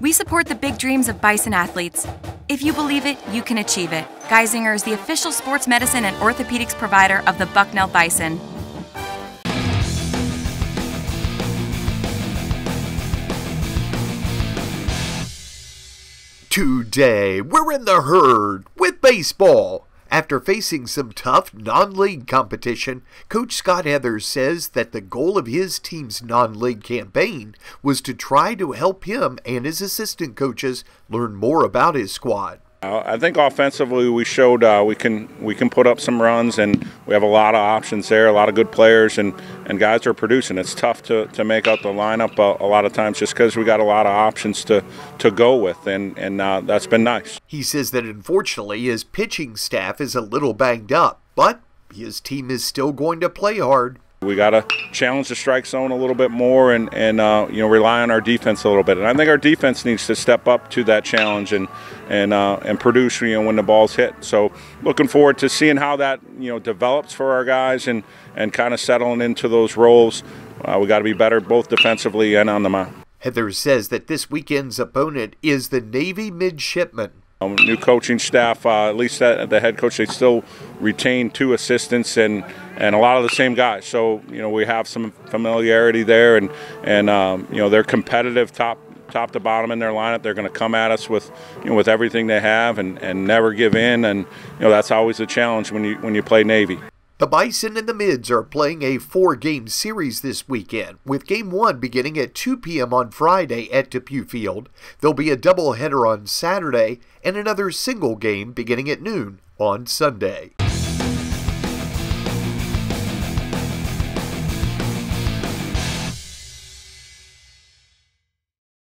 We support the big dreams of Bison athletes. If you believe it, you can achieve it. Geisinger is the official sports medicine and orthopedics provider of the Bucknell Bison. Today, we're in the herd with baseball. After facing some tough non league competition, Coach Scott Heathers says that the goal of his team's non league campaign was to try to help him and his assistant coaches learn more about his squad. Uh, I think offensively we showed uh, we can we can put up some runs and we have a lot of options there, a lot of good players and, and guys are producing. It's tough to, to make out the lineup a, a lot of times just because we got a lot of options to, to go with and and uh, that's been nice. He says that unfortunately his pitching staff is a little banged up, but his team is still going to play hard. We got to challenge the strike zone a little bit more and, and uh, you know rely on our defense a little bit. And I think our defense needs to step up to that challenge and and uh, and produce you know when the ball's hit. So looking forward to seeing how that you know develops for our guys and and kind of settling into those roles. Uh, we got to be better both defensively and on the mound. Heather says that this weekend's opponent is the Navy midshipmen. Um, new coaching staff, uh, at least the head coach, they still retain two assistants and, and a lot of the same guys. So you know we have some familiarity there, and and um, you know they're competitive top top to bottom in their lineup. They're going to come at us with you know with everything they have and, and never give in, and you know that's always a challenge when you when you play Navy. The Bison and the Mids are playing a four game series this weekend, with game one beginning at 2 p.m. on Friday at Depew Field. There'll be a doubleheader on Saturday and another single game beginning at noon on Sunday.